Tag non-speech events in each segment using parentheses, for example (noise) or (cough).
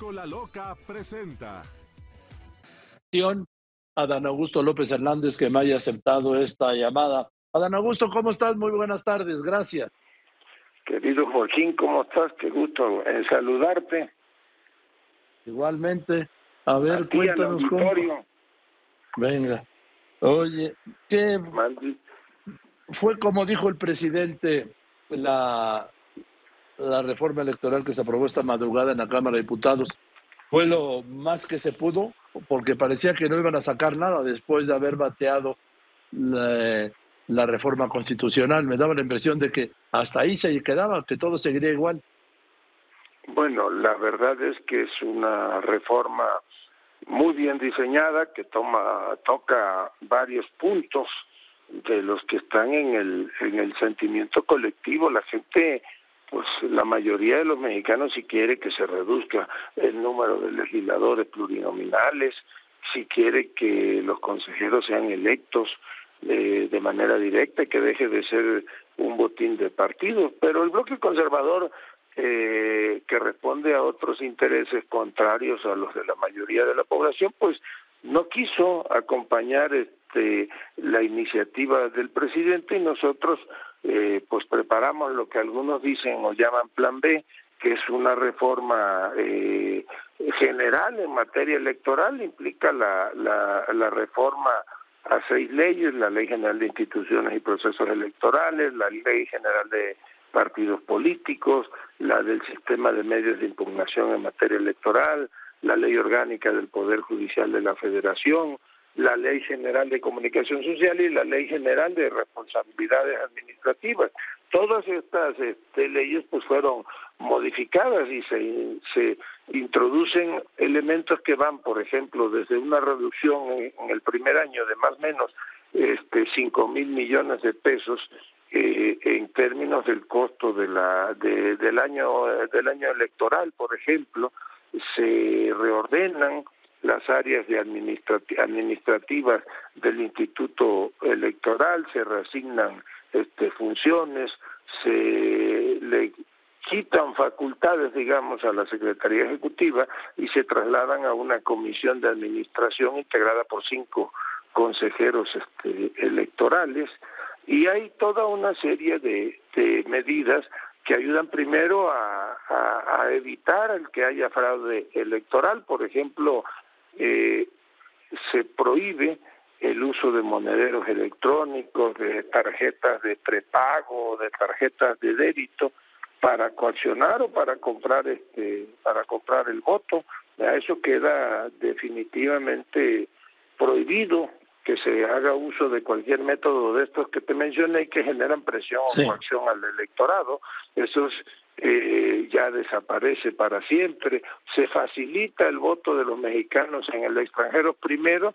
Escola Loca presenta. Adán Augusto López Hernández que me haya aceptado esta llamada. Adán Augusto, ¿cómo estás? Muy buenas tardes, gracias. Querido Joaquín, ¿cómo estás? Qué gusto en saludarte. Igualmente. A ver, cuéntanos cómo. Venga. Oye, ¿qué fue como dijo el presidente la, la reforma electoral que se aprobó esta madrugada en la Cámara de Diputados? Fue lo más que se pudo, porque parecía que no iban a sacar nada después de haber bateado la, reforma constitucional. Me daba la impresión de que hasta ahí se quedaba, que todo seguiría igual. Bueno, la verdad es que es una reforma muy bien diseñada que toma toca varios puntos de los que están en el en el sentimiento colectivo la gente pues la mayoría de los mexicanos si quiere que se reduzca el número de legisladores plurinominales si quiere que los consejeros sean electos de, de manera directa y que deje de ser un botín de partidos pero el bloque conservador eh, que responde a otros intereses contrarios a los de la mayoría de la población, pues no quiso acompañar este la iniciativa del presidente y nosotros eh, pues preparamos lo que algunos dicen o llaman plan B que es una reforma eh, general en materia electoral implica la, la, la reforma a seis leyes, la Ley General de Instituciones y Procesos Electorales, la Ley General de partidos políticos, la del sistema de medios de impugnación en materia electoral, la ley orgánica del Poder Judicial de la Federación, la ley general de comunicación social y la ley general de responsabilidades administrativas. Todas estas este, leyes pues fueron modificadas y se, se introducen elementos que van, por ejemplo, desde una reducción en, el primer año de más o menos este cinco mil millones de pesos eh, en términos del costo de la de, del año del año electoral por ejemplo se reordenan las áreas de administrativas del instituto electoral se reasignan este funciones se le quitan facultades, digamos, a la Secretaría Ejecutiva y se trasladan a una comisión de administración integrada por cinco consejeros este, electorales y hay toda una serie de, medidas que ayudan primero a, evitar el que haya fraude electoral. Por ejemplo, eh, se prohíbe el uso de monederos electrónicos, de tarjetas de prepago, de tarjetas de débito para coaccionar o para comprar este para comprar el voto. Eso queda definitivamente prohibido que se haga uso de cualquier método de estos que te mencioné y que generan presión o coacción al electorado. Eso eh, ya desaparece para siempre. Se facilita el voto de los mexicanos en el extranjero primero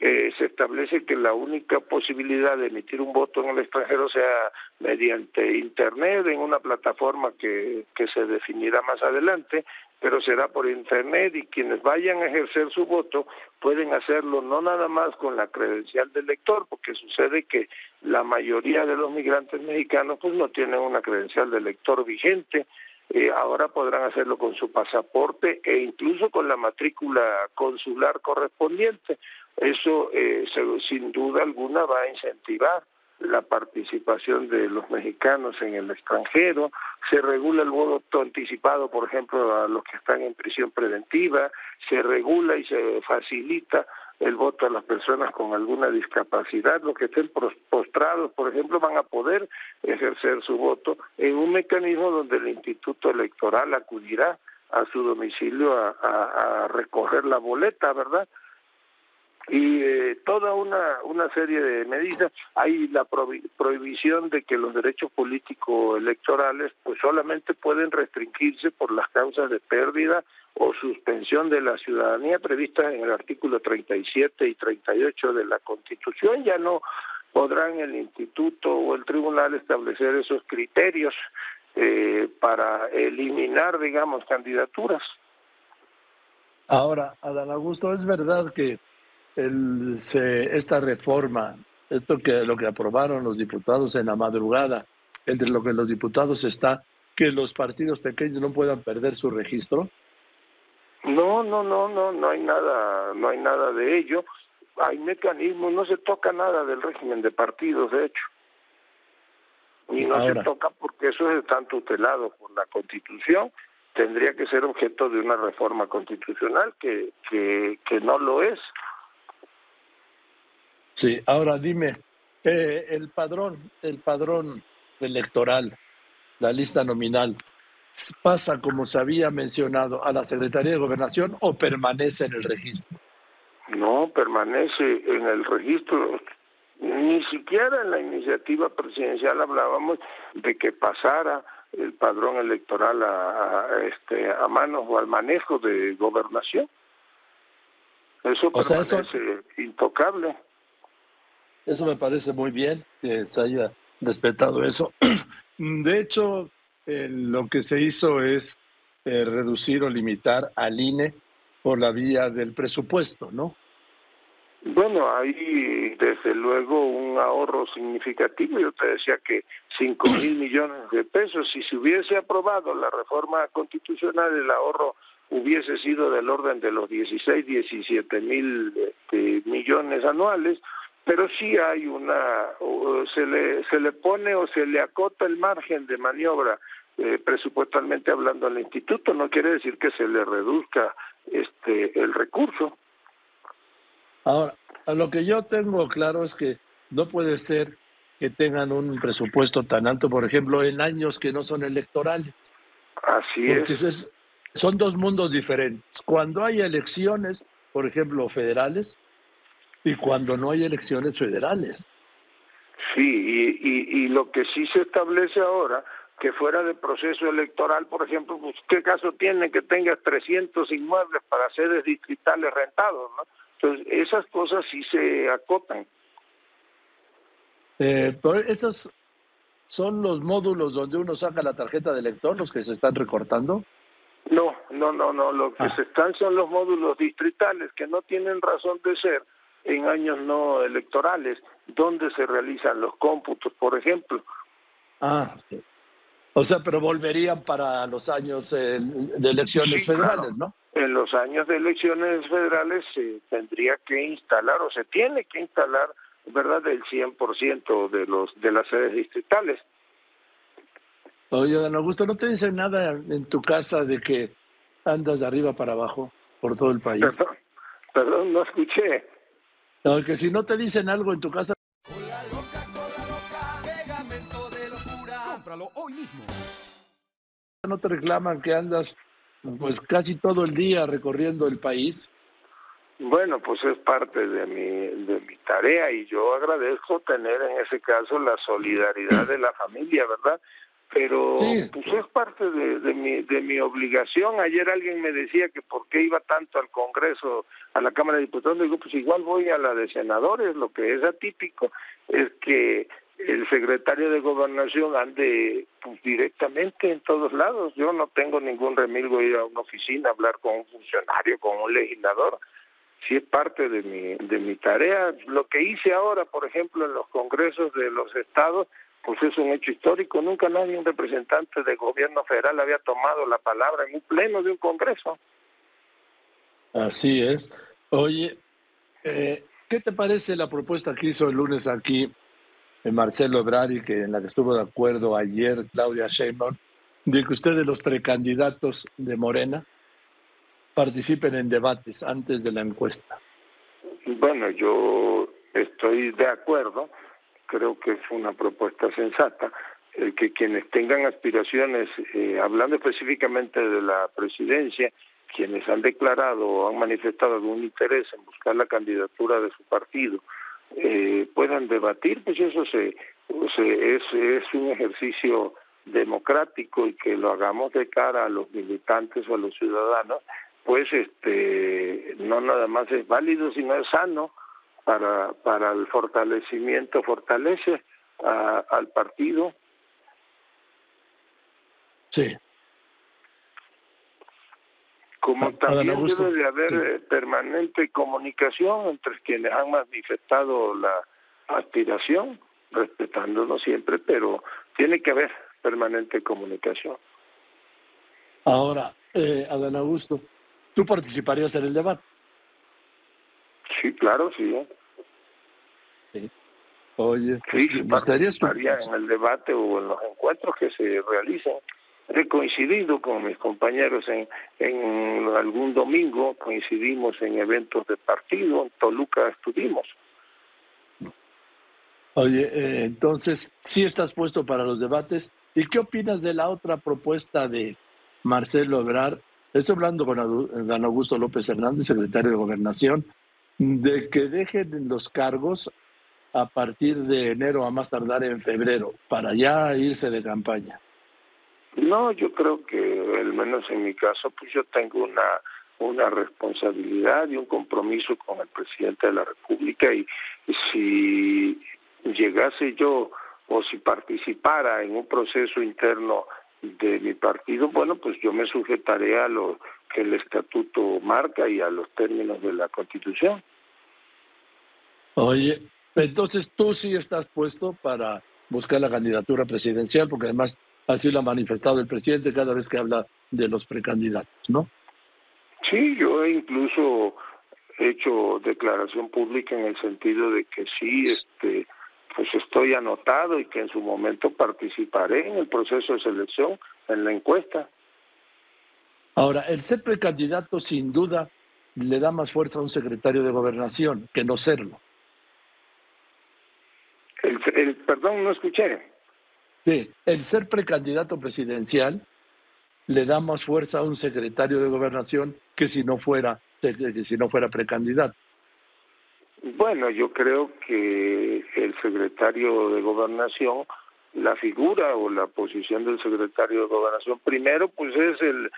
eh, se establece que la única posibilidad de emitir un voto en el extranjero sea mediante Internet, en una plataforma que, que se definirá más adelante, pero será por Internet y quienes vayan a ejercer su voto pueden hacerlo no nada más con la credencial del elector, porque sucede que la mayoría de los migrantes mexicanos pues no tienen una credencial de elector vigente, eh, ahora podrán hacerlo con su pasaporte e incluso con la matrícula consular correspondiente. Eso, eh, sin duda alguna, va a incentivar la participación de los mexicanos en el extranjero, se regula el voto anticipado, por ejemplo, a los que están en prisión preventiva, se regula y se facilita el voto a las personas con alguna discapacidad, los que estén postrados, por ejemplo, van a poder ejercer su voto en un mecanismo donde el Instituto Electoral acudirá a su domicilio a, a, recoger la boleta, ¿verdad? Y eh, toda una, una serie de medidas. Hay la prohibición de que los derechos políticos electorales pues solamente pueden restringirse por las causas de pérdida o suspensión de la ciudadanía previstas en el artículo 37 y 38 de la Constitución. Ya no podrán el instituto o el tribunal establecer esos criterios eh, para eliminar, digamos, candidaturas. Ahora, Adán Augusto, es verdad que el, se, esta reforma, esto que lo que aprobaron los diputados en la madrugada, entre lo que los diputados está que los partidos pequeños no puedan perder su registro? No, no, no, no, no hay nada, no hay nada de ello. Hay mecanismos, no se toca nada del régimen de partidos, de hecho. Y no se toca porque eso están tutelados por la Constitución. Tendría que ser objeto de una reforma constitucional que, que, que no lo es. Sí, ahora dime, eh, el padrón, el padrón electoral, la lista nominal, pasa, como se había mencionado, a la Secretaría de Gobernación o permanece en el registro? No, permanece en el registro. Ni siquiera en la iniciativa presidencial hablábamos de que pasara el padrón electoral a, este, a manos o al manejo de gobernación. Eso permanece intocable. Eso me parece muy bien que se haya respetado eso. (clears throat) De hecho, lo que se hizo es eh, reducir o limitar al INE por la vía del presupuesto, ¿no? Bueno, hay desde luego un ahorro significativo. Yo te decía que 5 (clears throat) mil millones de pesos. Si se hubiese aprobado la reforma constitucional, el ahorro hubiese sido del orden de los 16, 17 mil este, millones anuales pero sí hay una se le se le pone o se le acota el margen de maniobra eh, presupuestalmente hablando al instituto. No quiere decir que se le reduzca este el recurso. Ahora lo que yo tengo claro es que no puede ser que tengan un presupuesto tan alto por ejemplo en años que no son electorales. Así es son dos mundos diferentes. Cuando hay elecciones por ejemplo federales y cuando no hay elecciones federales. Sí, y, y, lo que sí se establece ahora, que fuera de proceso electoral, por ejemplo, pues, ¿qué caso tiene que tenga 300 inmuebles para sedes distritales rentados? ¿no? Entonces, esas cosas sí se acotan. Eh, esos son los módulos donde uno saca la tarjeta de elector, los que se están recortando. No, no, no, no. Lo que ah. se están son los módulos distritales que no tienen razón de ser en años no electorales, donde se realizan los cómputos, por ejemplo. Ah, o sea, pero volverían para los años eh, de elecciones federales, ¿no? En los años de elecciones federales se tendría que instalar o se tiene que instalar, ¿verdad?, el 100% de los de las sedes distritales. Oye, don Augusto, ¿no te dicen nada en tu casa de que andas de arriba para abajo por todo el país? Perdón, perdón no escuché. No, que si no te dicen algo en tu casa. hoy mismo. No te reclaman que andas pues casi todo el día recorriendo el país. Bueno, pues es parte de mi, de mi tarea y yo agradezco tener en ese caso la solidaridad de la familia, ¿verdad? Pero pues es parte de, de, mi, de mi obligación. Ayer alguien me decía que por qué iba tanto al Congreso, a la Cámara de Diputados, digo, pues igual voy a la de senadores, lo que es atípico es que el secretario de Gobernación ande pues, directamente en todos lados. Yo no tengo ningún remilgo ir a una oficina a hablar con un funcionario, con un legislador. Si es parte de mi, de mi tarea. Lo que hice ahora, por ejemplo, en los congresos de los estados, pues es un hecho histórico. Nunca nadie, un representante del gobierno federal, había tomado la palabra en un pleno de un congreso. Así es. Oye, eh, ¿qué te parece la propuesta que hizo el lunes aquí en Marcelo Ebrard y que en la que estuvo de acuerdo ayer Claudia Sheinbaum, de que ustedes los precandidatos de Morena participen en debates antes de la encuesta? Bueno, yo estoy de acuerdo creo que es una propuesta sensata, el que quienes tengan aspiraciones, eh, hablando específicamente de la presidencia, quienes han declarado o han manifestado algún interés en buscar la candidatura de su partido, eh, puedan debatir, pues eso se, es, es un ejercicio democrático y que lo hagamos de cara a los militantes o a los ciudadanos, pues este no nada más es válido, sino es sano para, para el fortalecimiento, fortalece al partido. Sí. Como también debe de haber eh, permanente comunicación entre quienes han manifestado la aspiración, respetándonos siempre, pero tiene que haber permanente comunicación. Ahora, eh, Adán Augusto, ¿Tú participarías en el debate? Sí, claro, sí. Sí. Oye, pues, sí, en el debate o en los encuentros que se realicen. He coincidido con mis compañeros en, en algún domingo, coincidimos en eventos de partido, en Toluca estuvimos. Oye, eh, entonces, sí estás puesto para los debates. ¿Y qué opinas de la otra propuesta de Marcelo Ebrard? Estoy hablando con Dan Augusto López Hernández, secretario de Gobernación, de que dejen los cargos a partir de enero a más tardar en febrero, para ya irse de campaña. No, yo creo que, al menos en mi caso, pues yo tengo una una responsabilidad y un compromiso con el presidente de la República y si llegase yo o si participara en un proceso interno de mi partido, bueno, pues yo me sujetaré a lo que el estatuto marca y a los términos de la Constitución. Oye, entonces tú sí estás puesto para buscar la candidatura presidencial, porque además así lo ha manifestado el presidente cada vez que habla de los precandidatos, ¿no? Sí, yo he incluso hecho declaración pública en el sentido de que sí, este, pues estoy anotado y que en su momento participaré en el proceso de selección, en la encuesta. Ahora, el ser precandidato sin duda le da más fuerza a un secretario de gobernación que no serlo. El, perdón, no escuché. Sí, el ser precandidato presidencial le da más fuerza a un secretario de gobernación que si no fuera que si no fuera precandidato. Bueno, yo creo que el secretario de gobernación, la figura o la posición del secretario de gobernación, primero pues es el,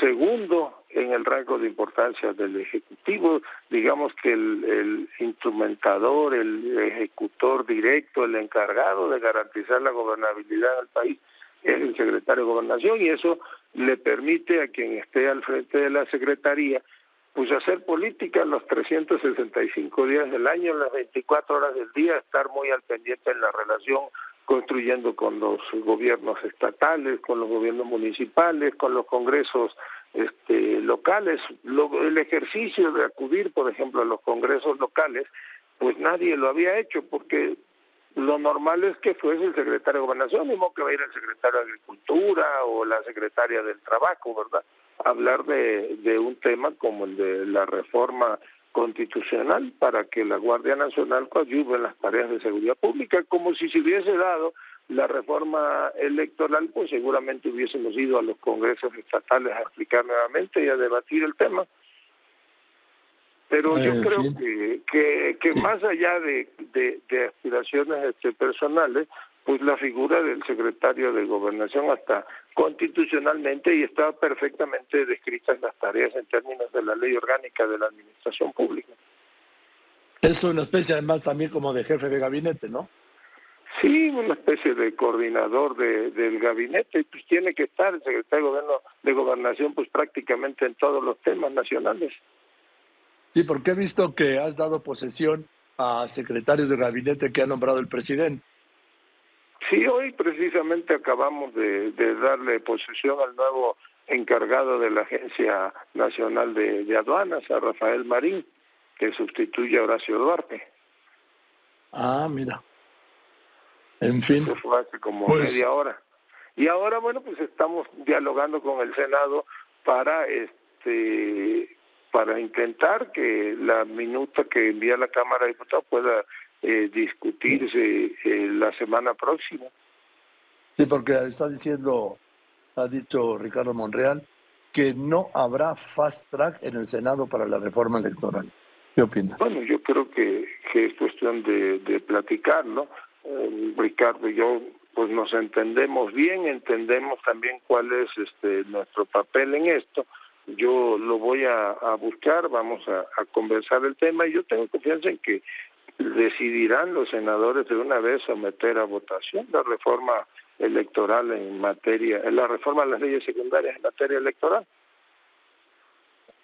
segundo en el rango de importancia del Ejecutivo, digamos que el, el instrumentador, el ejecutor directo, el encargado de garantizar la gobernabilidad del país es el secretario de gobernación y eso le permite a quien esté al frente de la secretaría pues hacer política los 365 días del año, las 24 horas del día, estar muy al pendiente en la relación construyendo con los gobiernos estatales, con los gobiernos municipales, con los congresos este, locales. el ejercicio de acudir, por ejemplo, a los congresos locales, pues nadie lo había hecho porque lo normal es que fuese el secretario de Gobernación, mismo que va a ir el secretario de Agricultura o la secretaria del Trabajo, ¿verdad? Hablar de, de un tema como el de la reforma constitucional para que la Guardia Nacional coadyuve en las tareas de seguridad pública, como si se hubiese dado la reforma electoral, pues seguramente hubiésemos ido a los congresos estatales a explicar nuevamente y a debatir el tema. Pero yo eh, creo que, que, que más allá de, de, de aspiraciones este, personales, pues la figura del secretario de gobernación hasta constitucionalmente y está perfectamente descrita en las tareas en términos de la ley orgánica de la administración pública. Es una especie además también como de jefe de gabinete, ¿no? Sí, una especie de coordinador de, del gabinete, pues tiene que estar el secretario de gobierno de gobernación pues prácticamente en todos los temas nacionales. Sí, porque he visto que has dado posesión a secretarios de gabinete que ha nombrado el presidente. Sí, hoy precisamente acabamos de, darle posesión al nuevo encargado de la Agencia Nacional de, Aduanas, a Rafael Marín, que sustituye a Horacio Duarte. Ah, mira. En fin. Eso fue hace como pues media hora. Y ahora, bueno, pues estamos dialogando con el Senado para este para intentar que la minuta que envía la Cámara de Diputados pueda eh, discutirse eh, la semana próxima. Sí, porque está diciendo, ha dicho Ricardo Monreal, que no habrá fast track en el Senado para la reforma electoral. ¿Qué opinas? Bueno, yo creo que, que es cuestión de, de platicar, ¿no? Eh, Ricardo y yo pues nos entendemos bien, entendemos también cuál es este nuestro papel en esto. Yo lo voy a, a buscar, vamos a, a, conversar el tema y yo tengo confianza en que decidirán los senadores de una vez someter a votación la reforma electoral en materia, la reforma de las leyes secundarias en materia electoral.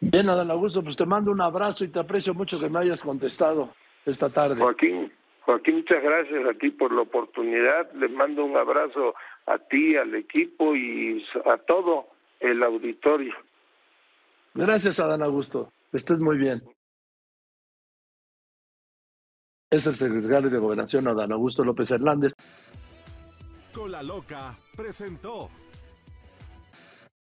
Bien, Adán Augusto, pues te mando un abrazo y te aprecio mucho que me hayas contestado esta tarde. Joaquín, Joaquín, muchas gracias a ti por la oportunidad. Les mando un abrazo a ti, al equipo y a todo el auditorio. Gracias, Adán Augusto. Estés muy bien. Es el secretario de Gobernación, Adán Augusto López Hernández.